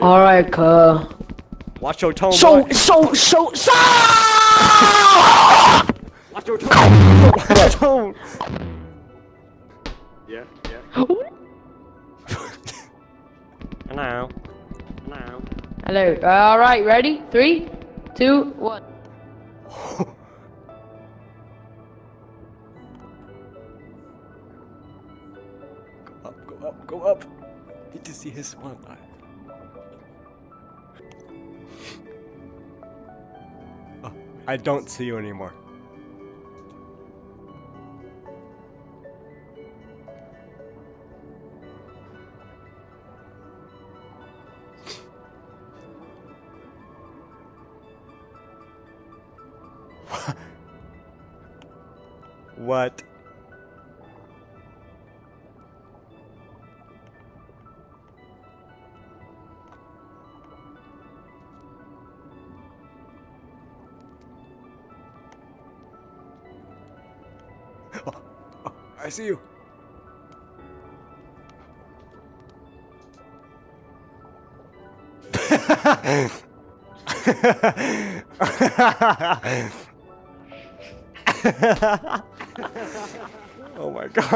Alright, cuh. Watch your tone. So, boy. so, so, so. Watch your tone. Watch your tone. Yeah, yeah. Hello. Uh, Hello. Hello. Alright, ready? Three, two, one. Go up, go up, go up. Need to see his one eye. I don't see you anymore. what? I see you. oh my god.